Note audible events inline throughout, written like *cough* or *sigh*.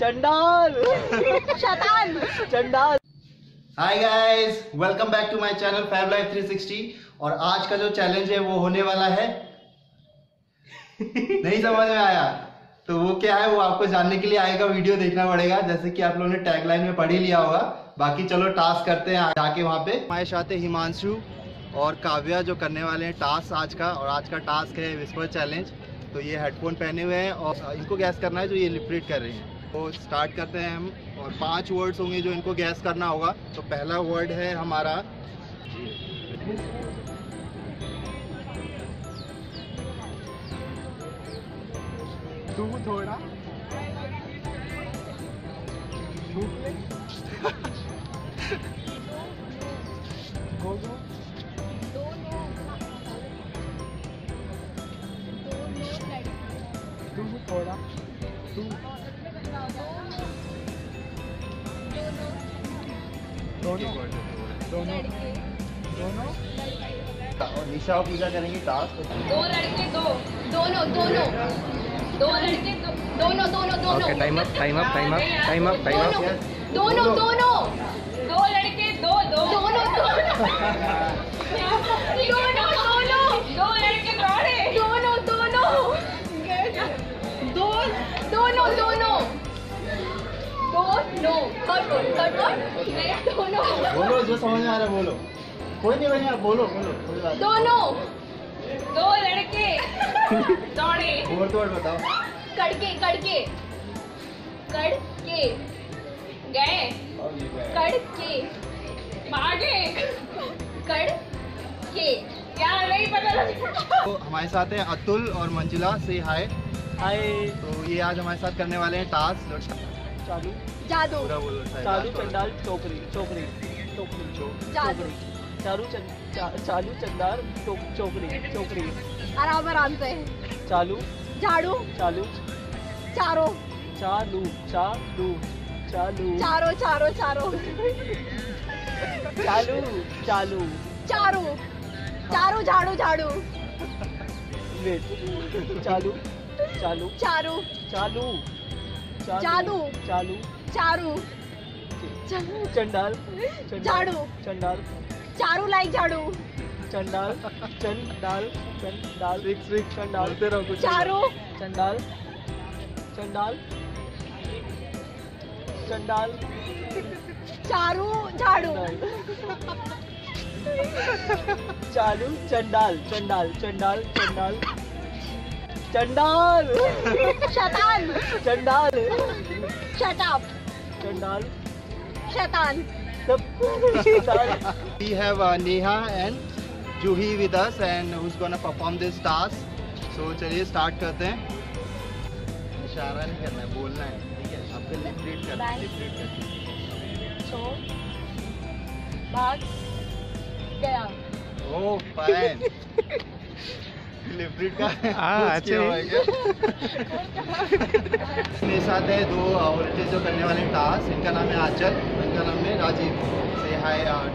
चंडाल। शैतान चंडाल। Hi guys welcome back to my channel fab life 360 और आज का जो चैलेंज है वो होने वाला है। नहीं समझ में आया। तो वो क्या है वो आपको जानने के लिए आएगा वीडियो देखना पड़ेगा। जैसे कि आप लोगों ने टैगलाइन में पढ़ ही लिया होगा। बाकी चलो टास्क करते हैं जाके वहाँ पे। हमारे साथ है हिमांशु और काव्या जो करने वाले हैं टास्क आज का। और आज का टास्क है विस्पर चैलेंज तो ये हेडफोन पहने हुए हैं और इनको गैस करना है जो ये लिपरेट कर रहे हैं। तो स्टार्ट करते हैं हम और पाँच वर्ड्स होंगे जो इनको गैस करना होगा। तो पहला वर्ड है हमारा तू थोड़ा तू थोड़ा तू दोनों। दोनों? और निशा और पूजा करेंगे टास्क दो लड़के दो। दोनों दोनों। दो लड़के दो दोनों दोनों दोनों। दोनों दोनों दोनों दोनों दोनों दोनों दोनों दोनों दोनों दोनों दोनों दोनों दोनों। थर्ड वन थर्ड वन दोनों। बोलो जो समझ में आ रहा है बोलो कोई नहीं भैया बोलो बोलो कोई बात दोनों दो लड़के। दौड़े। और तो और बताओ कड़के कड़के। कड़के। गए। कड़के। भागे। कड़के। यार नहीं पता लगा तो हमारे साथ है अतुल और मंजुला। से हाय हाय तो ये आज हमारे साथ करने वाले हैं टास्क चालू। जादू। चालू चंडाल चोकरी चोकरी चोकरी चोकरी चालू चालू चंडाल चोक चोकरी चोकरी आराम आराम से चालू। झाड़ू। चालू। चारों। चालू चालू चालू। चारों चारों चारों। चालू चालू। चारों। चारों झाड़ू झाड़ू। चालू चालू। चारू। चालू। जादू। चालू। चारू। चंडाल झाड़ू। चंडाल। चारू लाइक झाड़ू। चंडाल चंडाल चंडाल। रिक्स रिक्स। चंडाल। बोलते रहो कुछ चारू। चंडाल। चंडाल। चंडाल। चारू झाड़ू। चालू। चंडाल चंडाल चंडाल चंडाल। चंडाल। शैतान। चंडाल। शट अप चंडाल। शैतान। We have uh, Neha and Juhi with us and who's gonna perform this task. So चलिए start करते हैं। इशारा नहीं करना है बोलना है। ठीक है? आपको लिप रीड करना है लिप रीड करना है। छोड़ भाग गया। ओह फाइन *laughs* लिप रीड का? *laughs* हाँ, है। क्या? मेरे साथ है दो वोल्टेज जो करने वाले टास्क इनका नाम है आंचल इनका नाम है राजीव। से हाय और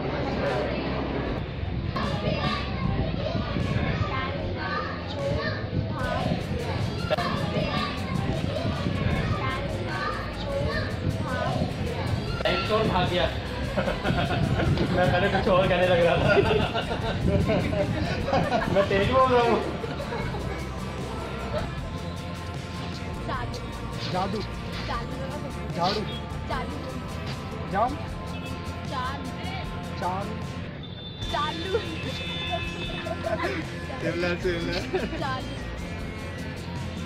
भाग गया मैं पहले कुछ और कहने लग रहा था। *laughs* मैं तेज बोल रहा हूँ। जादू। झाड़ू। जाम। चाल। चालू।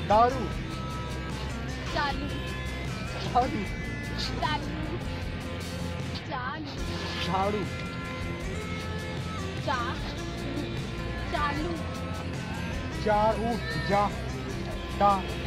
दारू। चालू। झाड़ू। चालू। चालू। झाड़ू। चालू। चार जा।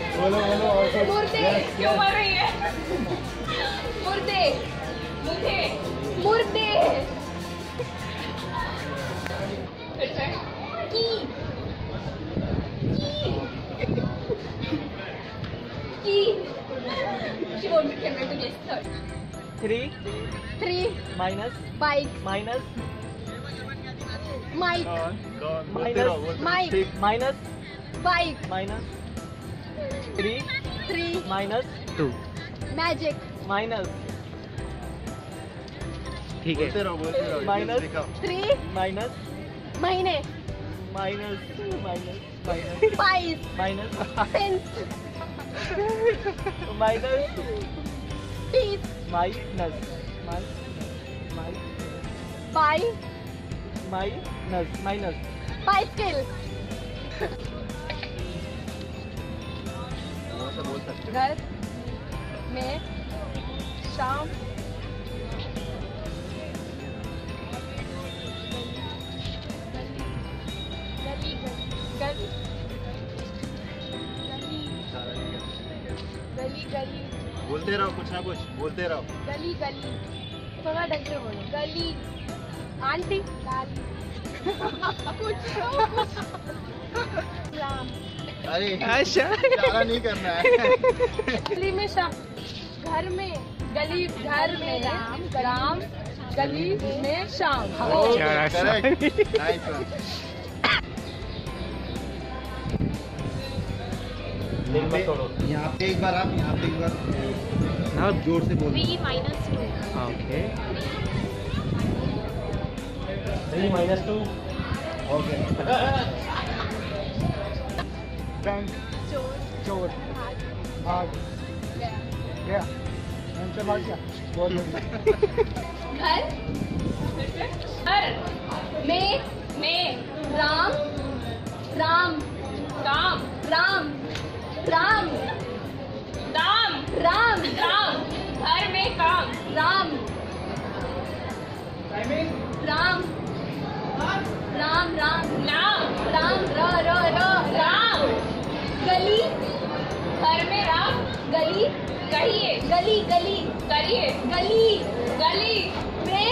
बोलो बोलो मुर्दे क्यों मर रही है मुर्दे मुर्दे मुर्दे की की she won't be camera to guess third. Three. Three. Minus. Bike. Minus. Mike. Gone. Gone. Minus. Mike. Minus. Bike. Minus. Three three minus two magic minus ठीक है। माइनस थ्री माइनस महीने. Minus minus minus five minus minus minus minus minus minus bicycle घर में शाम गली गली गली गली बोलते रहो कुछ ना कुछ बोलते रहो। गली गली थोड़ा ढंग से बोलो गली आंटी लाली *laughs* कुछ तो, कुछ। राम। अरे अच्छा। नहीं करना है। गली में घर में गली घर में राम राम गली में शाम। अच्छा। मत तोड़ो यहाँ पे एक बार आप यहाँ पे एक बार। हाँ। ज़ोर से बोलो। Minus two okay minus two okay bank चोर चोर भाग गया से भाग गया बहुत बढ़िया घर? घर. में में. राम. राम. राम. राम. राम. राम. राम. राम. घर में काम. राम. राम. राम राम. नाम. राम र र र. कहिए गली गली करिए गली गली में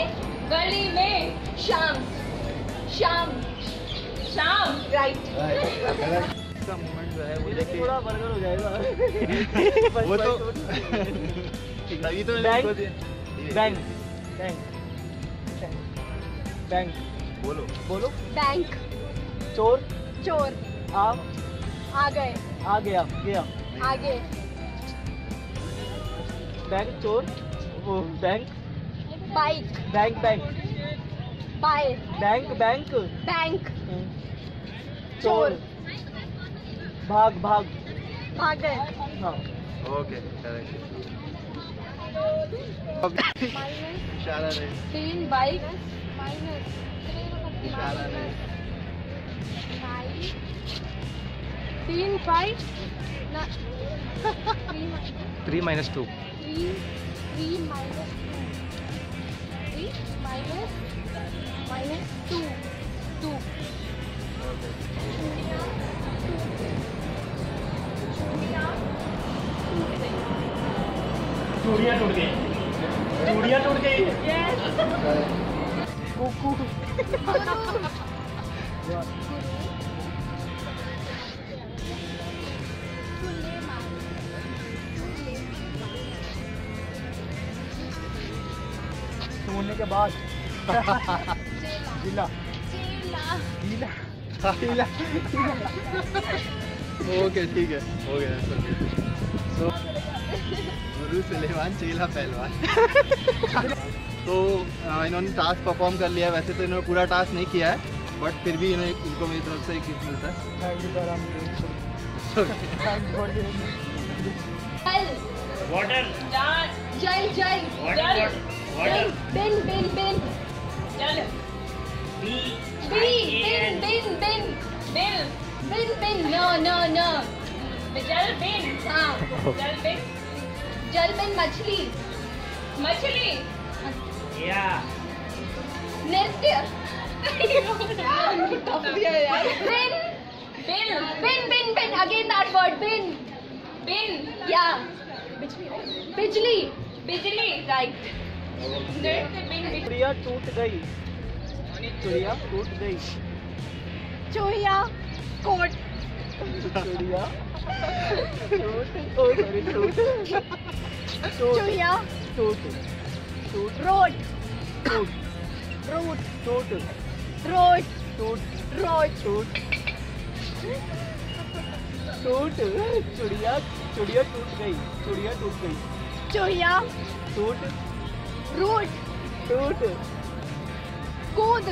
गली में शाम शाम शाम राइट जो है वो देखिए थोड़ा बर्गर हो जाएगा वो तो तभी तो बैंक बैंक बैंक बैंक बोलो। बोलो। बैंक चोर? चोर. आप? आ गए। आ गया गया। आगे। बैंक चोर वो bank bike bank bank bank bank bank चोर. भाग भाग. भाग. गए हाँ ओके इशारा तीन बाइक माइनस इशारा तीन bike three minus two three three minus two three minus minus two two चूड़िया टूट गई। चूड़िया टूट गई। कुकू। *laughs* के बाद। जिला जिला जिला ओके ठीक है। हो गया सो गुरु सुलेमान चीला पहलवान। तो इन्होंने टास्क परफॉर्म कर लिया वैसे तो इन्होंने पूरा टास्क नहीं किया है बट फिर भी इन्हें इनको मेरी तरफ़ से एक गिफ्ट मिलता है। थैंक यू सर हम थैंक यू फॉर जल वाटर जल जल Bin, bin, bin, bin. Chalo. B. Bin, bin, bin, bin. Bin. Bin, bin. No, no, no. जल बिन हाँ जल बिन जल बिन मछली मछली या नृत्य टफ दिया यार बिन बिन बिन बिन बिन अगेन दैट वर्ड बिन बिन या बिजली बिजली बिजली राइट चिड़िया टूट गई चुड़िया टूट गई चूहिया कोट चिड़िया टूट ओ सॉरी टूट टूट चूहिया टूट टूट रोड टूट रूट टूट टूट रोट टूट टूट चुड़िया चुड़िया टूट गई चुड़िया टूट गई चुहिया टूट रूट टूट कूद।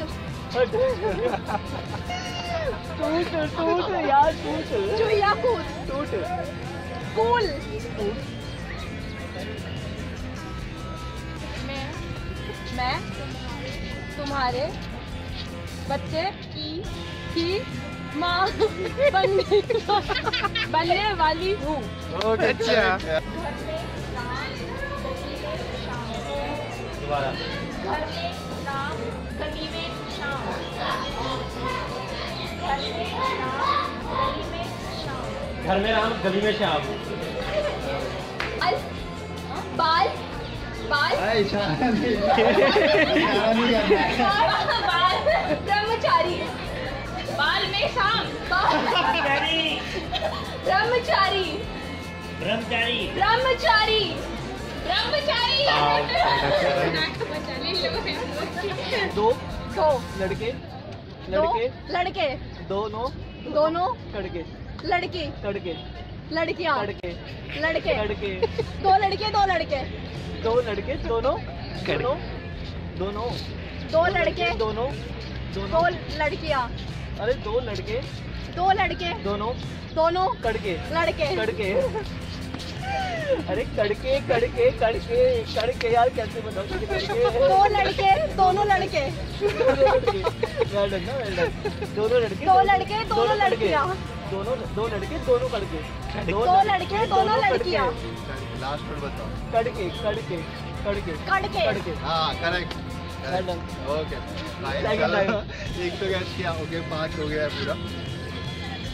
टूट टूट यार टूट चुहिया कूद। टूट कूल। मैं? मैं? तुम्हारे बच्चे की की माँ *laughs* बनने बनने वाली हूँ। अच्छा। दोबारा। घर में राम गली में शाम घर में राम गली में शाम घर में राम गली में श्याम। बाल बाल है ब्रह्मचारी। बाल में शाम ब्रह्मचारी। ब्रह्मचारी। ब्रह्मचारी। दो दो लड़के लड़के लड़के। दोनों दोनों लड़के लड़की। लड़के लड़कियाँ। लड़के लड़के। लड़के दो लड़के दो लड़के। दो लड़के दोनों दोनों दोनों। दो लड़के। दोनों दो लड़कियाँ। अरे दो लड़के। दो लड़के। दोनों दोनों कड़के लड़के। कड़के अरे कड़के कड़के कड़के कड़के यार कैसे बताओ दो लड़के दोनों लड़के। दोनों लड़के लड़के दो लड़के, दोनों लड़कियाँ। दोनों दो लड़के दोनों कड़के। दो लड़के दोनों लड़कियाँ। लास्ट वर्ड बताओ। कड़के कड़के कड़के। कड़के। कड़के। हाँ करेक्ट ओके एक तो गैस किया ओके पाँच हो गया पूरा।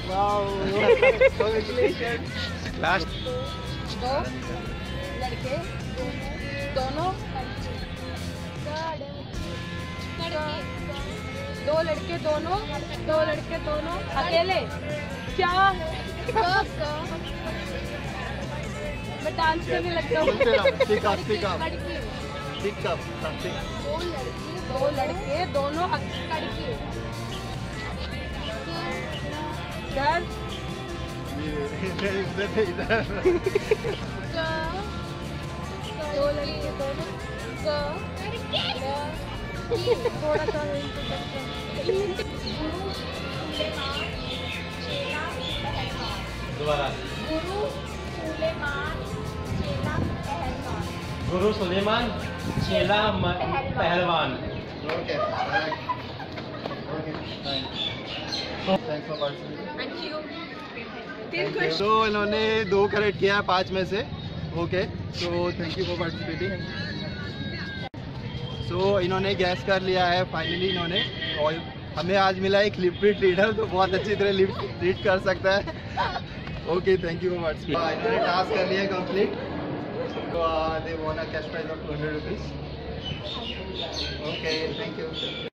वाओ लास्ट *laughs* दो लड़के दोनों दो लड़के दोनों दो लड़के दोनों अकेले। क्या? मैं डांस करने लगता हूँ दो लड़की दो लड़के दोनों लड़की थोड़ा सा दोबारा गुरु सुलेमान चेला पहलवान। गुरु सुलेमान चेला पहलवान okay thanks for participating thank you तो इन्होंने दो करेक्ट किया है पाँच में से। Okay so thank you for participating so इन्होंने गैस कर लिया है फाइनली इन्होंने। और हमें आज मिला एक लिक्विड रीडर तो बहुत अच्छी तरह रीड कर सकता है। Okay thank you for participating इन्होंने टास्क कर लिया कंप्लीट तो they want a cash prize of 200 rupees okay thank you